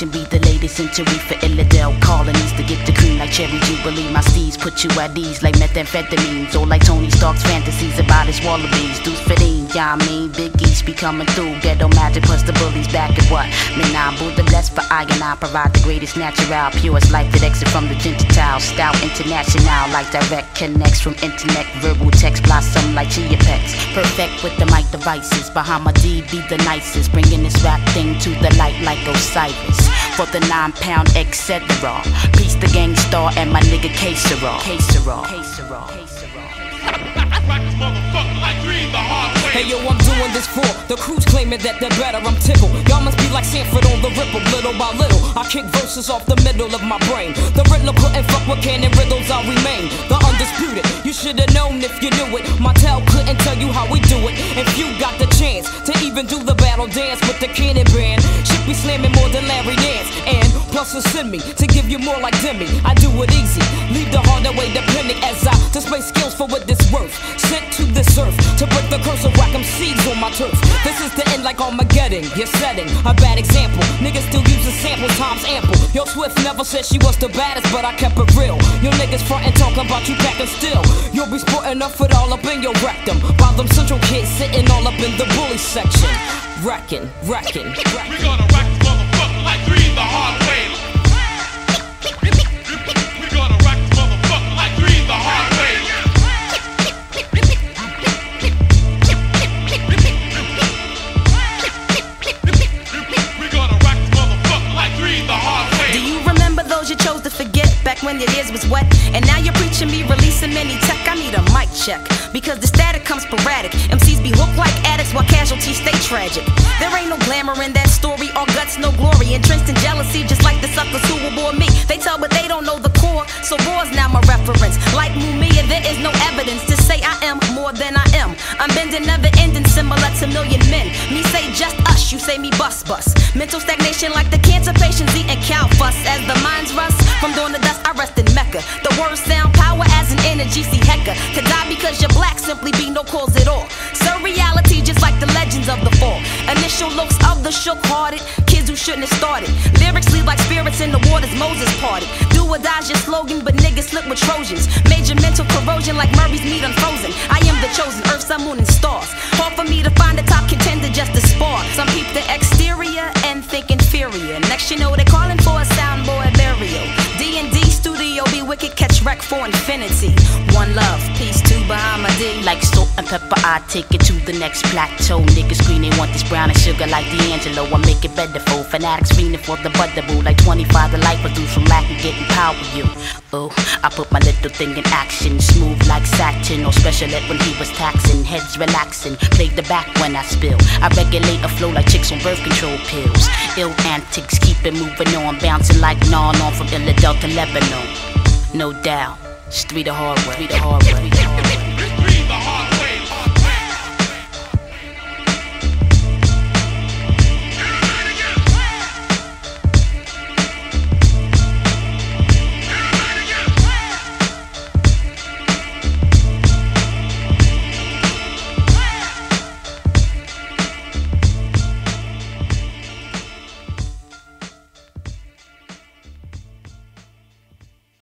should be the century for Illidale colonies to get the cream like cherry jubilee. My seeds put you at ease like methamphetamines or like Tony Stark's fantasies about his wallabies. Deuce fitting, yeah, I mean, Big East be coming through. Ghetto magic plus the bullies back at what? Man, I'm Buddha blessed for I and I provide the greatest natural, purest life that exit from the Gentile. Stout international, like direct connects from internet, verbal text blossom like chia pets. Perfect with the mic devices. Bahamadia be the nicest, bringing this rap thing to the light like Osiris. For the nine pound etc. Peace the gang star and my nigga K-Sera. K-Sera. K-Sera. Hey yo, I'm doing this for the crews claiming that they're better. I'm tickled. Y'all must be like Sanford on the ripple, little by little. I kick verses off the middle of my brain. The riddle couldn't fuck with canon riddles. I remain the undisputed. Should've known if you knew it. My tell couldn't tell you how we do it. If you got the chance to even do the battle dance with the cannon band, should be slamming more than Larry Nance. And plus, to send me to give you more like Demi. I do it easy, leave the harder way depending as I display skills for what this worth. Sent to this earth to break the curse of whack seeds on my turf. This is the end like Armageddon. You're setting a bad example. Niggas still Yo, Swift never said she was the baddest, but I kept it real. Yo, niggas frontin' talking about you packing still. You'll be sporting up it all up in your rectum. While them central kids sitting all up in the bully section. Wrecking, wrecking. We're gonna rock this motherfucker like three when your ears was wet? And now you're preaching me releasing many tech. I need a mic check because the static comes sporadic. MCs be hooked like addicts while casualties stay tragic. There ain't no glamour in that story, all guts, no glory. Entrenched in jealousy, just like the suckers who will bore me. They tell, but they don't know the core. So war's now my reference. Like Mumia, there is no evidence to say I am more than I am. I'm bending, never ending, similar to million men. Me say just us, you say me bust bust. Mental stagnation like the cancer patients eating cow fuss. Words sound power as an energy, see Hecka. To die because you're black simply be no cause at all. Surreality just like the legends of the fall. Initial looks of the shook hearted, kids who shouldn't have started. Lyrics leave like spirits in the waters Moses parted. Do or die's your slogan, but niggas slip with Trojans. Major mental corrosion like Murray's meat unfrozen. I am the chosen, earth, sun, moon, and stars. Hard for me to find a top contender just to spar. Some peep the exterior and think inferior. Next you know they're for infinity. One love, peace to Bahamadia. Like salt and pepper, I take it to the next plateau. Niggas scream they want this brown and sugar like D'Angelo. I make it better for fanatics fiending for the butterboo. Like 25 the life produce from lack of getting power. You, oh, I put my little thing in action, smooth like satin or special ed when he was taxing. Heads relaxing, play the back when I spill. I regulate a flow like chicks on birth control pills. Ill antics, keep it moving on, bouncing like non on from Philadelphia to Lebanon. No doubt, street the hard way, street the hard way.